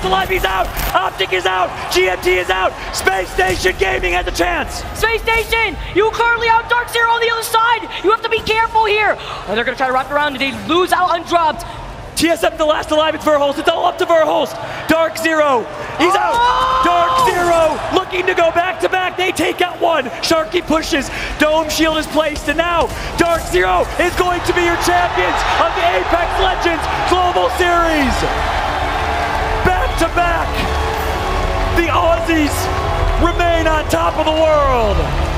last alive. He's out. Optic is out. GMT is out. Space Station Gaming has a chance. Space Station, you currently out Dark Zero on the other side. You have to be careful here. Oh, they're gonna try to wrap around and they lose out on dropped. TSM the last alive. It's Verhulst. It's all up to Verhulst. Dark Zero. He's out. Oh! Dark Zero looking to go back to back. They take out one. Sharky pushes. Dome Shield is placed. And now Dark Zero is going to be your champions of the Apex Legends Global Series. Aussies remain on top of the world.